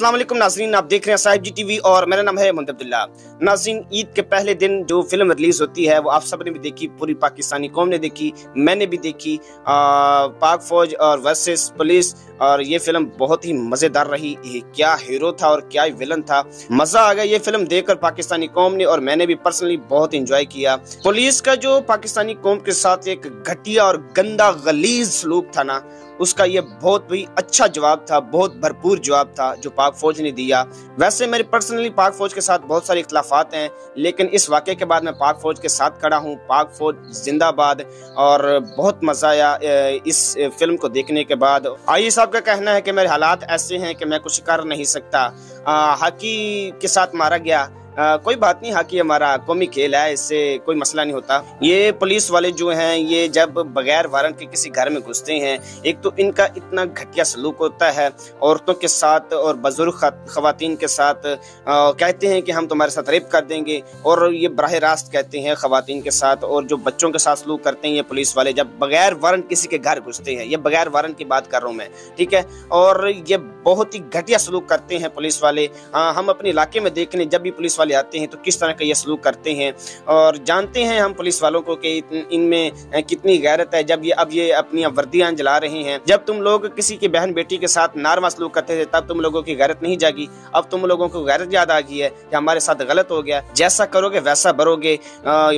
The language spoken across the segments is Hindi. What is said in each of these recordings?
वालेकुम नाजरीन आप देख रहे हैं साहिब जी टीवी और मेरा नाम है मोहम्मद अब्दुल्ला। नाजरीन ईद के पहले दिन जो फ़िल्म रिलीज़ होती है वो आप सबने भी देखी पूरी पाकिस्तानी कौम ने देखी मैंने भी देखी आ, पाक फौज और वर्सेस पुलिस और ये फ़िल्म बहुत ही मज़ेदार रही। क्या हीरो था और क्या विलन था। मज़ा आ गया ये फ़िल्म देखकर पाकिस्तानी कौम ने और मैंने भी पर्सनली बहुत इंजॉय किया। पुलिस का जो पाकिस्तानी कौम के साथ एक घटिया और गंदा गलीज सलूक था ना, उसका ये बहुत ही अच्छा जवाब था, बहुत भरपूर जवाब था जो पाक फौज ने दिया। वैसे मेरे पर्सनली पाक फौज के साथ बहुत सारे इख्लाफात हैं, लेकिन इस वाक़े के बाद मैं पाक फौज के साथ खड़ा हूँ। पाक फौज जिंदाबाद और बहुत मज़ा आया इस फ़िल्म को देखने के बाद। आई साहब का कहना है कि मेरे हालात ऐसे हैं कि मैं कुछ कर नहीं सकता। हकी के साथ मारा गया। आ, कोई बात नहीं हाकी हमारा कौमी खेल है इससे कोई मसला नहीं होता। ये पुलिस वाले जो हैं ये जब बगैर वारंट के किसी घर में घुसते हैं एक तो इनका इतना घटिया सलूक होता है औरतों के साथ और बुज़ुर्ग खातन के साथ आ, कहते हैं कि हम तुम्हारे साथ रेप कर देंगे और ये बरह रास्त कहते हैं खातन के साथ और जो बच्चों के साथ सलूक करते हैं ये पुलिस वाले जब बगैर वारंट किसी के घर घुसते हैं ये बगैर वारंट की बात कर रहा हूँ मैं ठीक है? और ये बहुत ही घटिया सलूक करते हैं पुलिस वाले। हम अपने इलाके में देखने जब भी पुलिस वाले आते हैं तो किस तरह का ये सलूक करते हैं? और जानते हैं हम पुलिस वालों को कि इनमें कितनी गैरत है, जब ये, अब ये अपनी वर्दियाँ जला रहे हैं। जब तुम लोग किसी की बहन बेटी के साथ नारमा सलूक करते थे, तब तुम लोगों की गैरत नहीं जागी। अब तुम लोगों को गैरत याद आ गई है कि हमारे साथ गलत हो गया। जैसा करोगे, वैसा भरोगे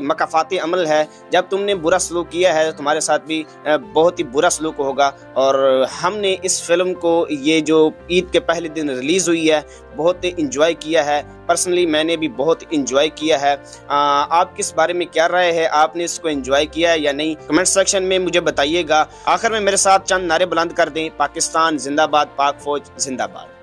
मकाफाती अमल है। जब तुमने बुरा सलूक किया है तो तुम्हारे साथ भी बहुत ही बुरा सलूक होगा। और हमने इस फ़िल्म को, ये जो ईद के पहले दिन रिलीज़ हुई है, बहुत इंजॉय किया है। पर्सनली मैंने भी बहुत इंजॉय किया है। आ, आप किस बारे में क्या राय है? आपने इसको इंजॉय किया है या नहीं? कमेंट सेक्शन में मुझे बताइएगा। आखिर में मेरे साथ चंद नारे बुलंद कर दें। पाकिस्तान जिंदाबाद पाक फौज जिंदाबाद।